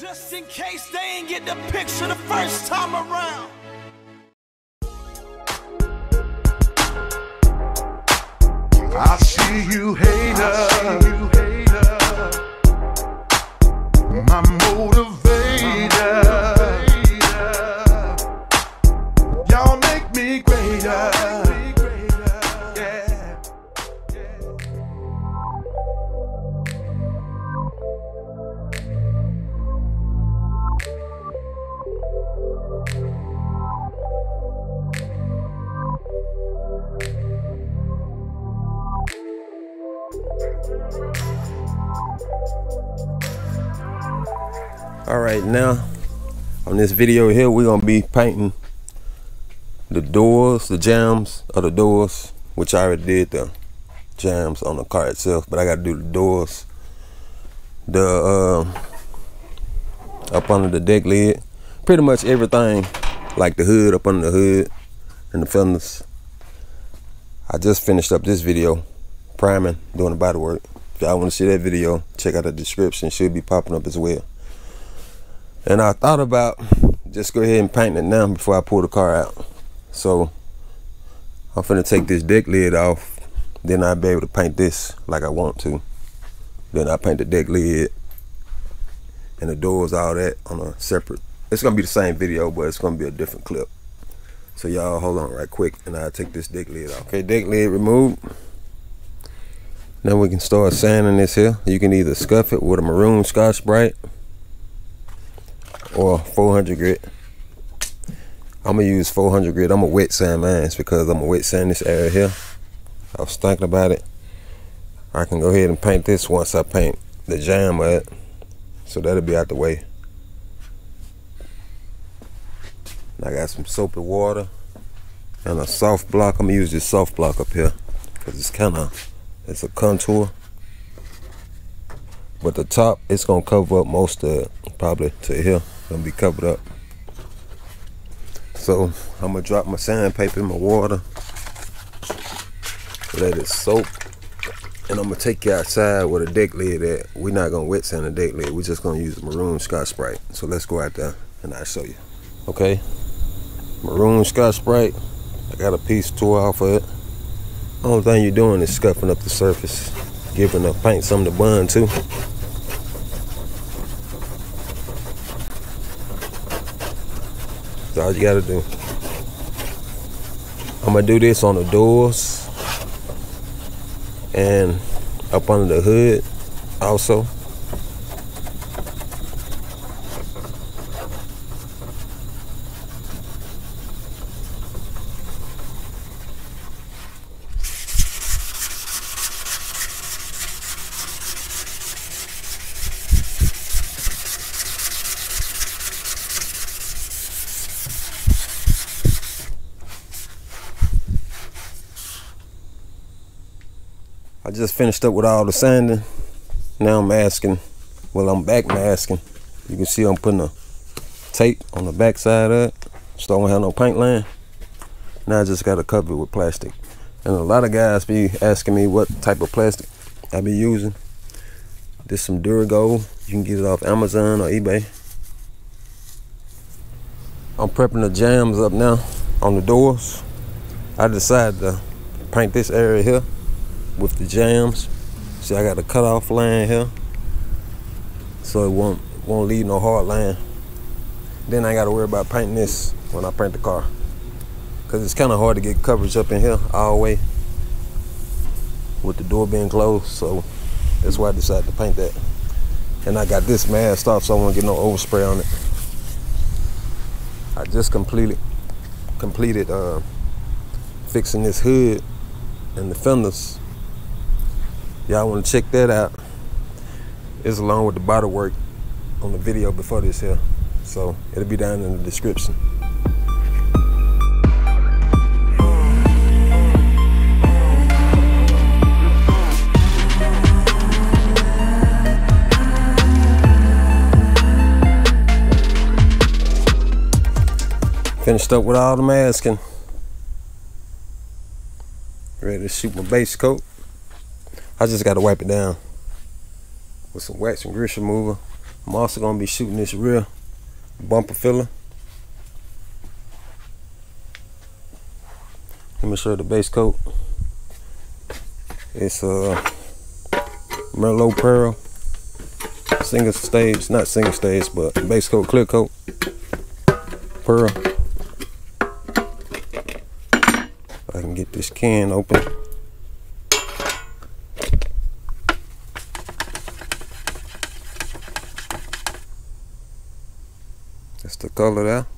Just in case they ain't get the picture the first time around. I see you hater. All right, now on this video here, we're gonna be painting the doors, the jams of the doors, which I already did the jams on the car itself, but I gotta do the doors, the uh, up under the deck lid, pretty much everything, like the hood, up under the hood, and the fenders. I just finished up this video, priming, doing the body work. If y'all want to see that video, check out the description. Should be popping up as well. And I thought about just go ahead and paint it now before I pull the car out. So I'm finna take this deck lid off. Then I'll be able to paint this like I want to. Then I paint the deck lid and the doors, all that on a separate. It's gonna be the same video, but it's gonna be a different clip. So y'all hold on right quick and I'll take this deck lid off. Okay, deck lid removed. Now we can start sanding this here. You can either scuff it with a maroon Scotch-Brite or 400 grit. I'm gonna use 400 grit. I'm gonna wet sand mine because I'm gonna wet sand this area here. I was thinking about it. I can go ahead and paint this once I paint the jam of it. So that'll be out the way. I got some soapy water and a soft block. I'm gonna use this soft block up here because it's kind of it's a contour. But the top, it's gonna cover up most of it, probably to here. Gonna be covered up. So I'm gonna drop my sandpaper in my water. Let it soak. And I'm gonna take you outside with a deck lid at. We're not gonna wet sand the deck lid. We're just gonna use maroon Scotch-Brite. So let's go out there and I'll show you. Okay. Maroon Scotch-Brite. I got a piece tore off of it. Only thing you're doing is scuffing up the surface, giving the paint something to bond to. That's all you gotta do. I'm gonna do this on the doors and up under the hood also. Just finished up with all the sanding. Now I'm masking. Well, I'm back masking. You can see I'm putting a tape on the back side of it. So I don't have no paint line. Now I just got to cover it with plastic. And a lot of guys be asking me what type of plastic I be using. This some Duragold. You can get it off Amazon or eBay. I'm prepping the jams up now on the doors. I decided to paint this area here with the jams. See, I got a cutoff line here, so it won't won't leave no hard line. Then I got to worry about painting this when I paint the car, cause it's kind of hard to get coverage up in here all the way with the door being closed. So that's why I decided to paint that. And I got this masked off, so I won't get no overspray on it. I just completed completed uh, fixing this hood and the fenders y'all want to check that out? It's along with the body work on the video before this here. So it'll be down in the description. Finished up with all the masking. Ready to shoot my base coat I just got to wipe it down with some wax and grease remover I'm also gonna be shooting this rear bumper filler. Let me show you the base coat. It's a uh, Merlot Pearl single stage, not single stage, but base coat, clear coat, Pearl. If I can get this can open. That's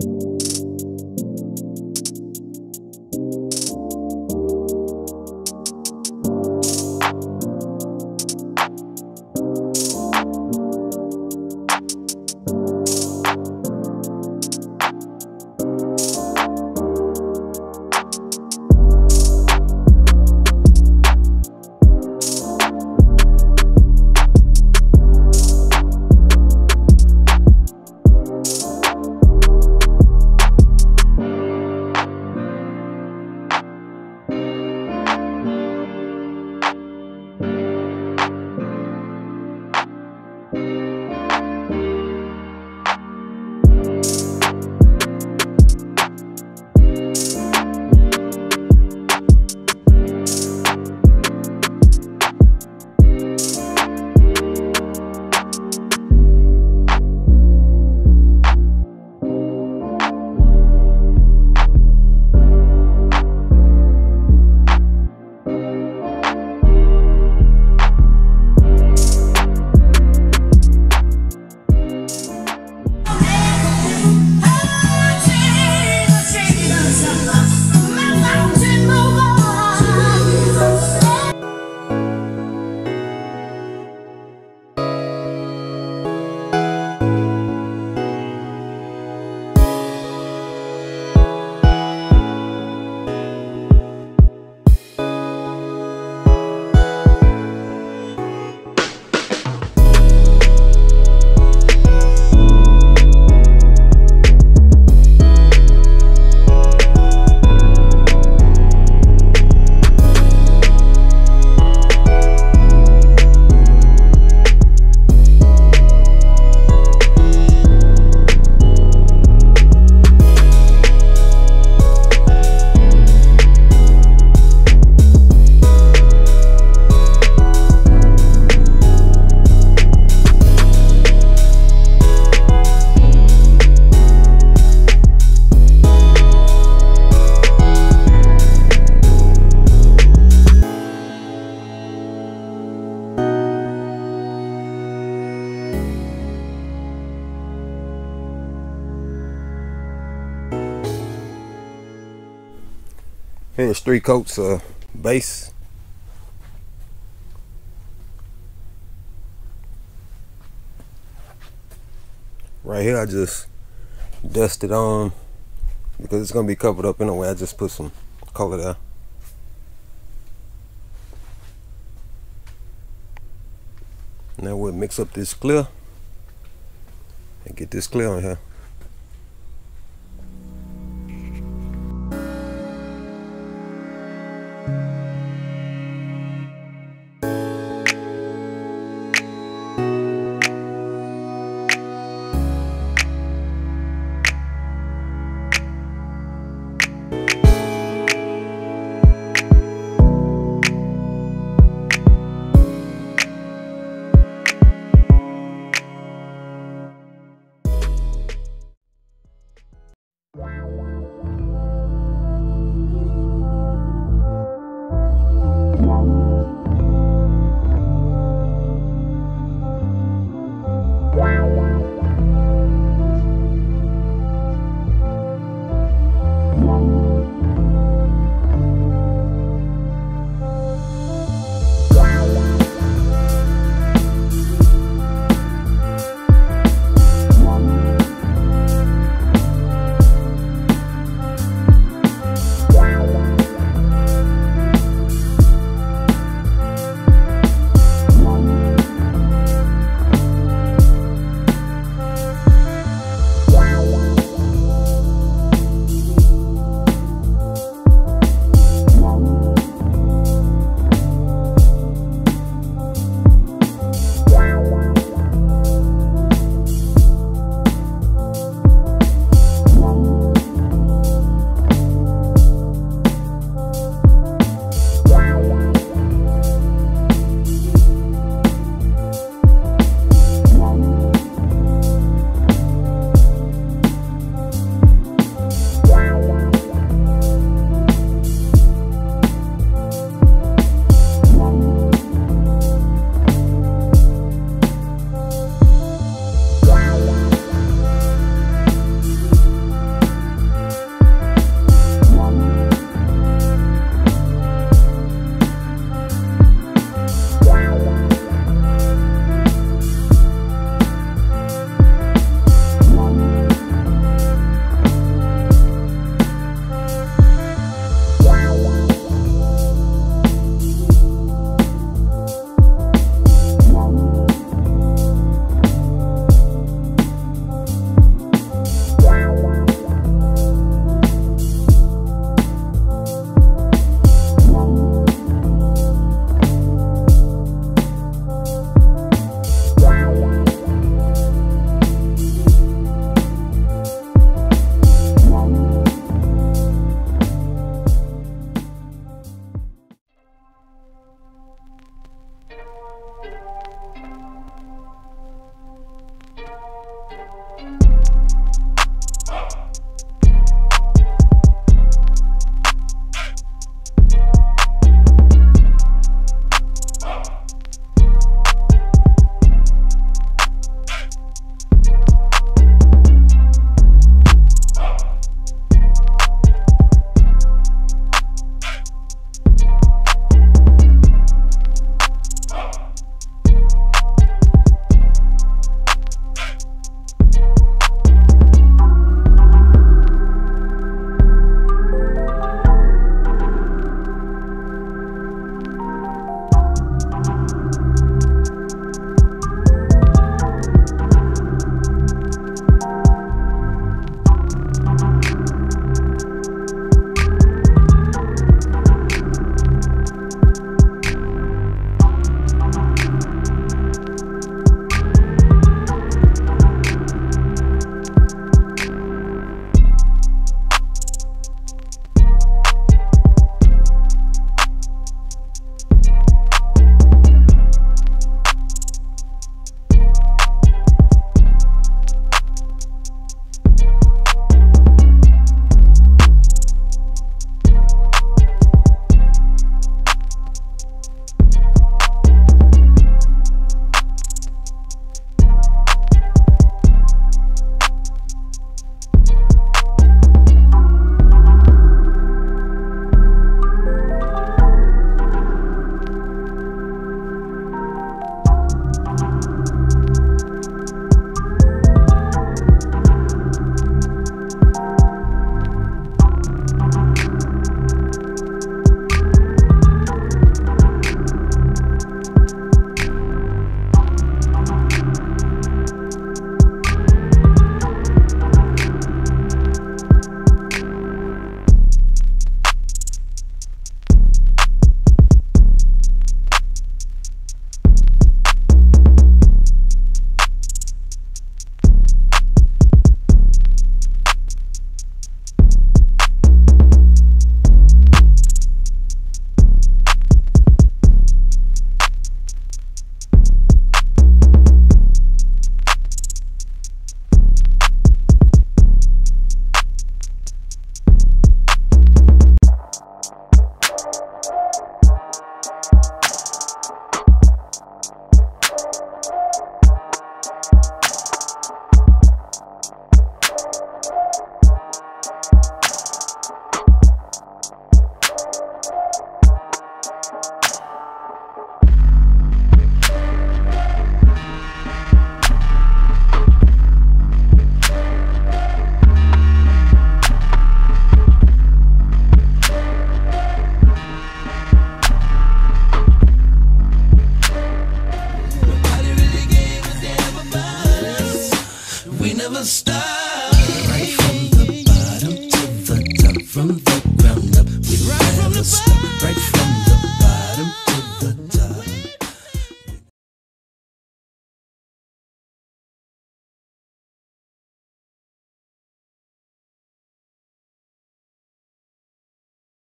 you three coats of base. Right here I just dusted on because it's gonna be covered up anyway. I just put some color there. Now we'll mix up this clear and get this clear on here.